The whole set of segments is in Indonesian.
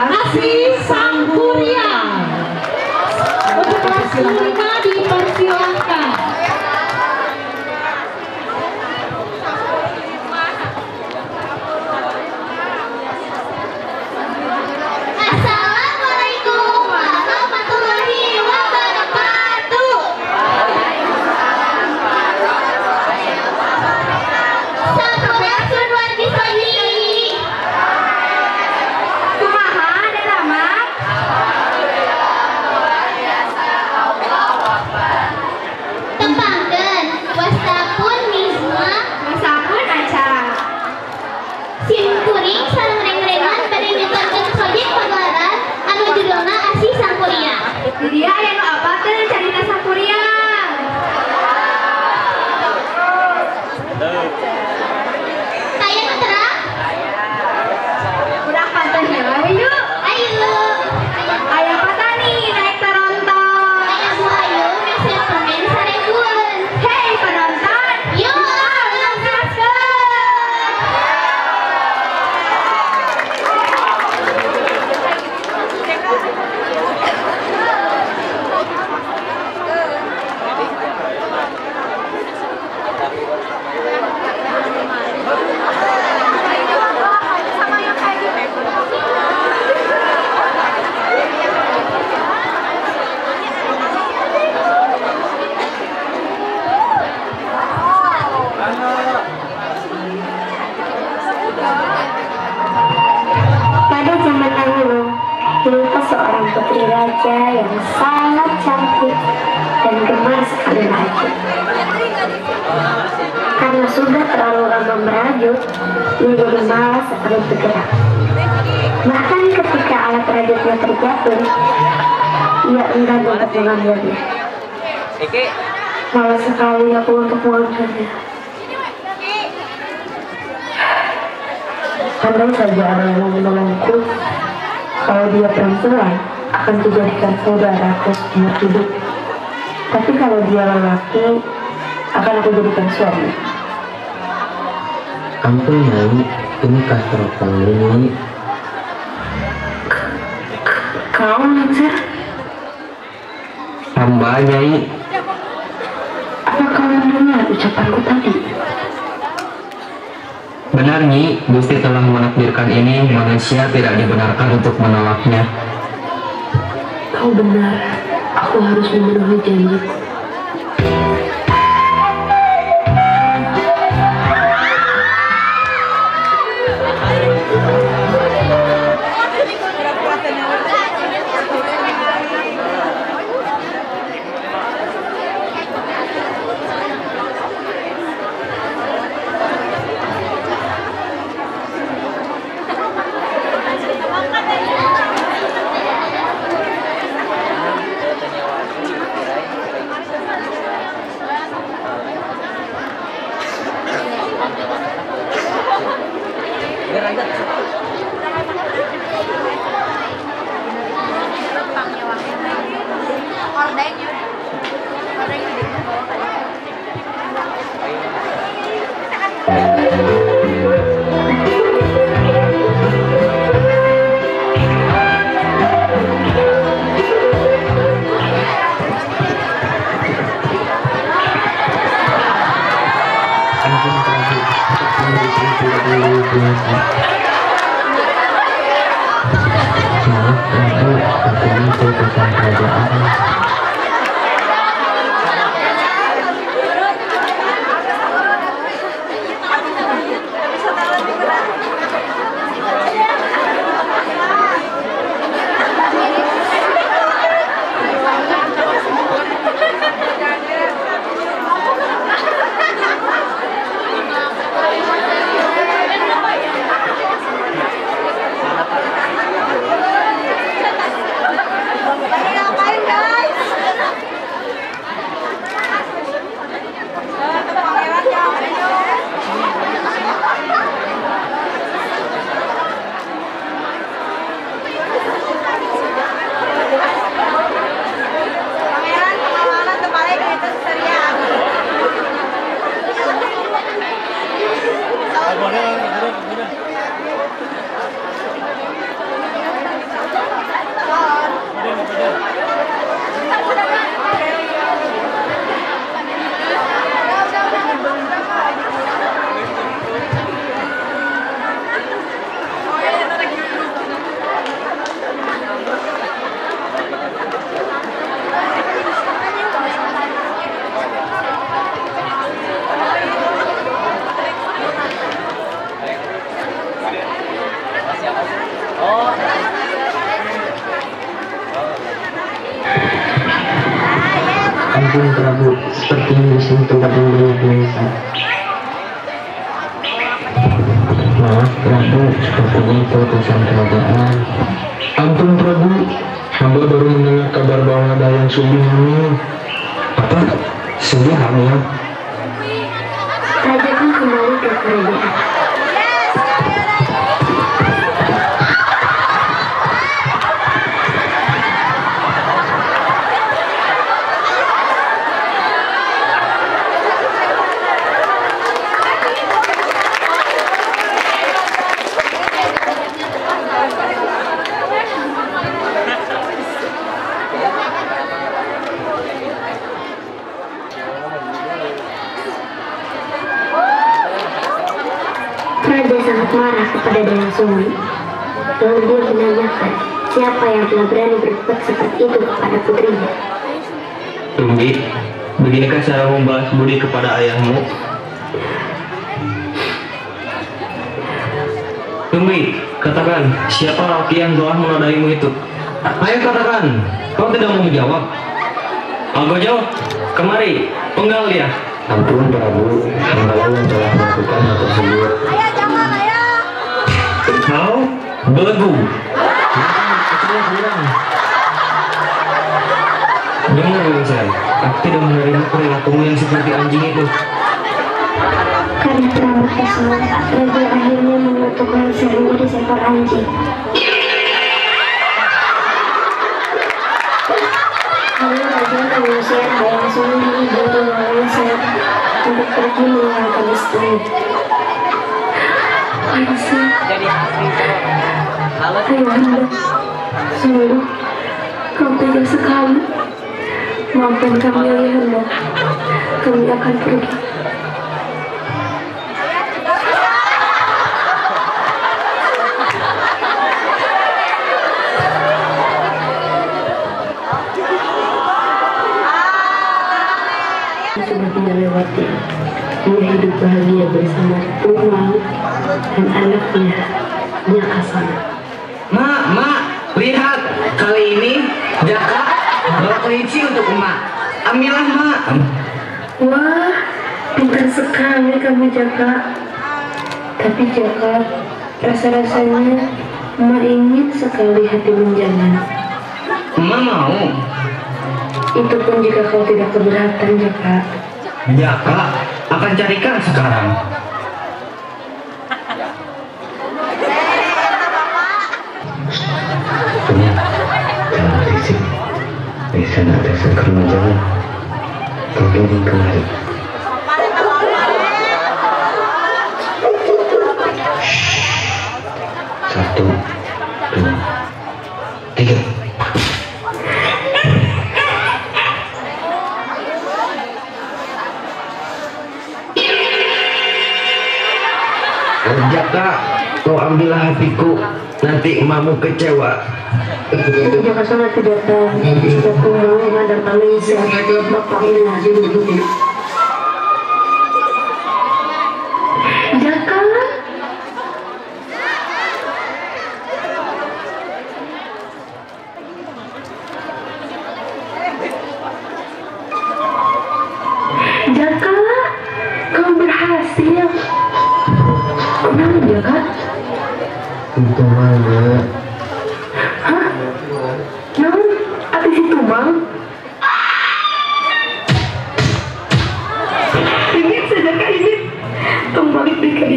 Asih Sangkuria. Untuk kelas 5 dipersilakan. Karena sudah terlalu lama merajut, ia jadi malas sekali bergerak. Bahkan ketika alat rajutnya terjatuh, ia enggan untuk mengambilnya. Malas sekali aku untuk mengambilnya. Andai saja ada yang mau menolongku, kalau dia perempuan, akan kujadikan saudaraku seumur hidup. Tapi kalau dia lelaki, akan aku jadikan suami. Ampun Nyai, ini kasur ini Kau, Lancer, hamba Nyai. apa kau mendengar ucapanku tadi? Benar Nyi, Gusti telah menakdirkan ini, manusia tidak dibenarkan untuk menolaknya. Kau benar, aku harus memenuhi janjiku. Ampun sepertinya di sini tempat yang banyak biasa. Maaf, Prabu, sepertinya itu utusan kerajaan. Ampun Prabu, hamba baru mendengar kabar bahwa ada yang sungguh hamil. Apa? Sudah hamil? Raja pun kembali ke kerajaan. Raja sangat marah Sumi. Lalu dia menanyakan siapa yang telah berani berbuat seperti itu kepada putrinya. Tumbi, beginikah cara membalas budi kepada ayahmu? Tumbi, katakan, siapa laki yang telah menodaimu itu? Ayo katakan, kau tidak mau menjawab. Aku jawab, kemari, penggal dia. Ampun Prabu, hamba yang telah melakukan hal tersebut. Kau belegu. Dengar Winston, aku tidak menerima perilakumu yang seperti anjing itu. Karena terlalu kesal, Raja akhirnya mengutuk Lengser menjadi seekor anjing. Lalu Raja mengusir Dayang Sumi dari Lengser untuk pergi meninggalkan istana. Lengser, Ayahanda, sekali. Maafkan kami kami akan pergi. tidak lewati. Hidup bahagia bersama Umang dan anaknya Nyakasana. Mak, mak, lihat kali ini Jaka bawa kelinci untuk emak. Ambillah mak. Wah, pintar sekali kamu Jaka. Tapi Jaka, rasa-rasanya Emak ingin sekali hati menjangan. Emak mau. Itu pun jika kau tidak keberatan Jaka. Jaka akan carikan sekarang. Jangan berisik. Di sana ada seekor majalah. Kirim kemari. Satu, dua, tiga. Jaka, kau ambillah hatiku. Nanti emakmu kecewa. Tapi Jaka sana tidak tahu jika tunggal menghadap Malaysia bapaknya. Jaka,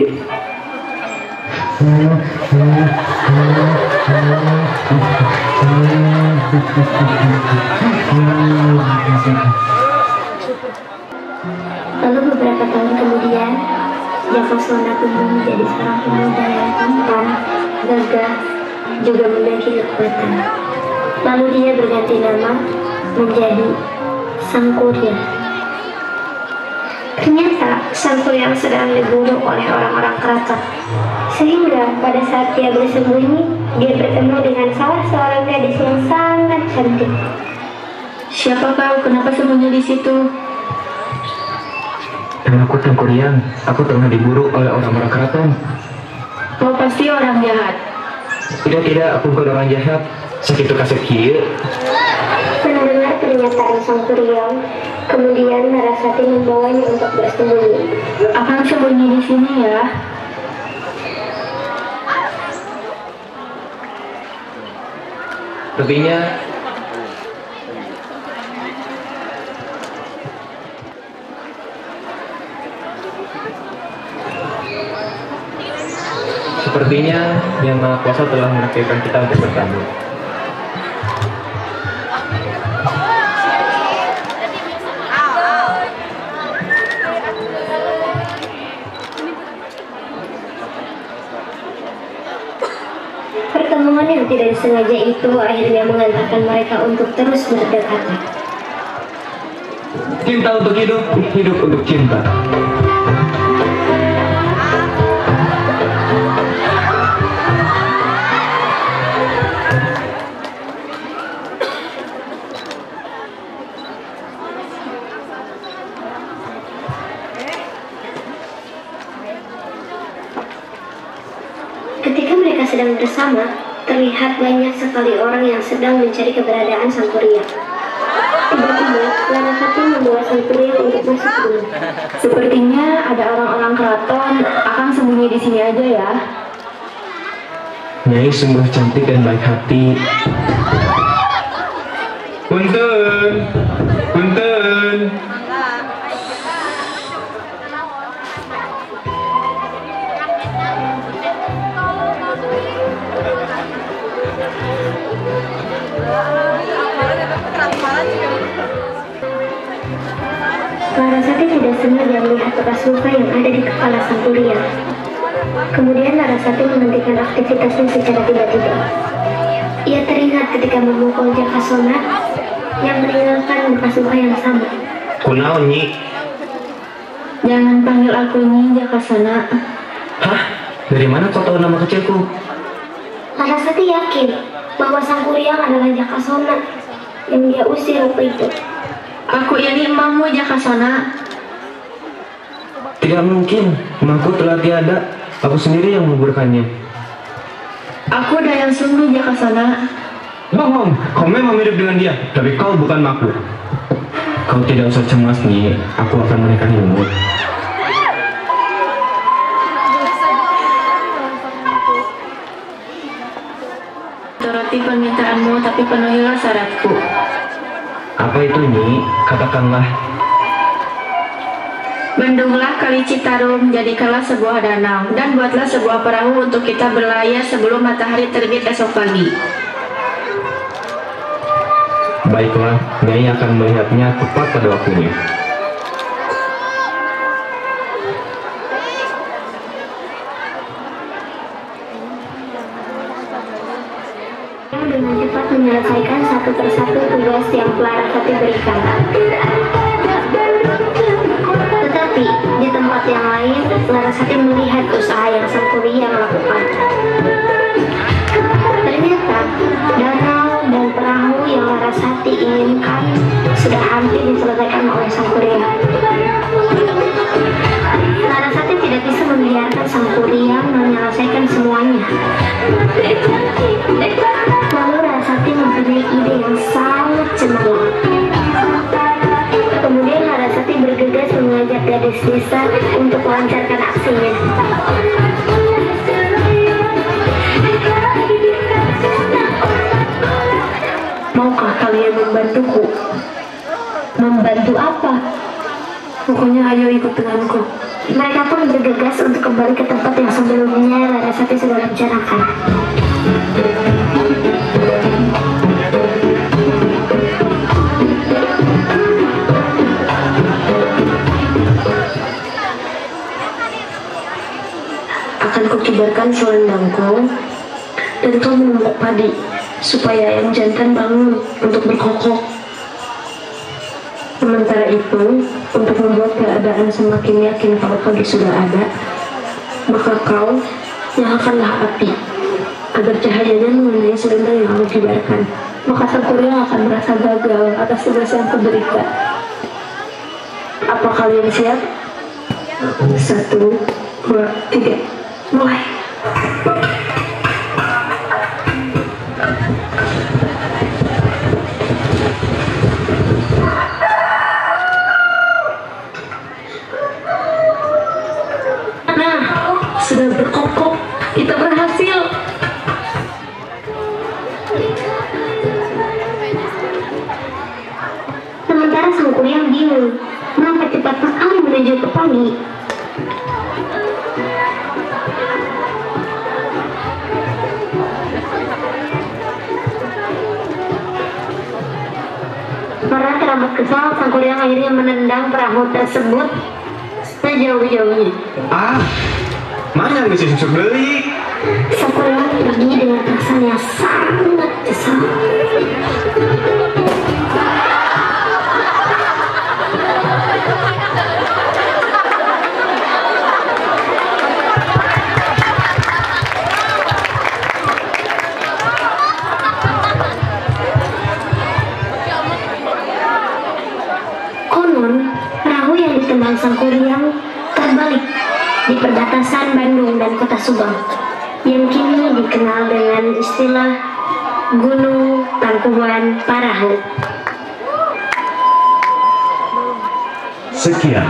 Lalu beberapa tahun kemudian, Jaka Sona tumbuh menjadi seorang pemuda yang tampan, gagah, juga memiliki kekuatan. Lalu dia berganti nama menjadi Sang Kurya. Ternyata Sang Kurya sedang diburu oleh orang-orang keraton. Sehingga pada saat dia bersembunyi, dia bertemu dengan salah seorang gadis yang sangat cantik. Siapa kau? Kenapa sembunyi di situ? Dan aku Tengkurian, aku tengah diburu oleh orang-orang keraton. Kau pasti orang jahat. Tidak, tidak, aku bukan orang jahat. Sakit kasih kieu. Pernyataan sang Kuryang, kemudian Narasati membawanya untuk bersembunyi. Akan sembunyi di sini ya. Sepertinya Sepertinya Yang Maha Kuasa telah menakdirkan kita untuk bertemu. Tidak disengaja itu akhirnya mengantarkan mereka untuk terus berdekatan. Cinta untuk hidup, hidup untuk cinta. Ketika mereka sedang bersama, terlihat banyak sekali orang yang sedang mencari keberadaan sang Kuryang. Tiba-tiba, Larasati membawa sang Kuryang untuk masuk ke rumah. Sepertinya ada orang-orang keraton. Akan sembunyi di sini aja ya. Nyai sungguh cantik dan baik hati. Punten, Larasati tidak sengaja melihat bekas luka yang ada di kepala sang Kuryang. Kemudian Larasati menghentikan aktivitasnya secara tiba-tiba. Ia teringat ketika memukul Jakasona yang meninggalkan bekas luka yang sama. Kunaon nyi? Jangan panggil aku Nyi Jakasana. Hah? Dari mana kau tahu nama kecilku? Larasati yakin bahwa sang Kuryang adalah Jakasona yang dia usir waktu itu. Aku ini emakmu Jakasana. Tidak mungkin. Emakku telah tiada. Aku sendiri yang menguburkannya. Aku Dayang Sungguh Jakasana. Bohong, kau memang mirip dengan dia, tapi kau bukan makhluk. Kau tidak usah cemas nih, aku akan menikahimu. Turuti permintaanmu tapi penuhilah syaratku. Apa itu Nyi? Katakanlah. Bendunglah kali Citarum, jadikanlah sebuah danau, dan buatlah sebuah perahu untuk kita berlayar sebelum matahari terbit esok pagi. Baiklah, Nyai akan melihatnya tepat pada waktunya. Dengan cepat menyelesaikan satu persatu tugas yang Larasati berikan. Tetapi di tempat yang lain, Larasati melihat usaha yang sang Kuryang lakukan. Ternyata danau dan perahu yang Larasati inginkan sudah hampir diselesaikan oleh sang Kuryang. Larasati tidak bisa membiarkan sang desa untuk melancarkan aksinya. Maukah kalian membantuku? Membantu apa? Pokoknya ayo ikut denganku. Mereka pun bergegas untuk kembali ke tempat yang sebelumnya Larasati sudah rencanakan. Padi supaya yang jantan bangun untuk berkokok. Sementara itu, untuk membuat keadaan semakin yakin kalau pagi sudah ada, maka kau nyalakanlah api agar cahayanya mengenai selendang yang kau kibarkan. Maka Kuryang akan merasa gagal atas tugas yang kuberikan. Apa kalian siap? Satu, dua, tiga, mulai. Menuju ke pagi. Para kerabat kesal, sang kuryang akhirnya menendang perahu tersebut sejauh-jauhnya. Ah, mana bisa susuk beli? Sang kuryang pergi dengan perasaan yang sangat kesal. kawasan Bandung dan kota Subang yang kini dikenal dengan istilah Gunung Tangkuban Parahu. Sekian.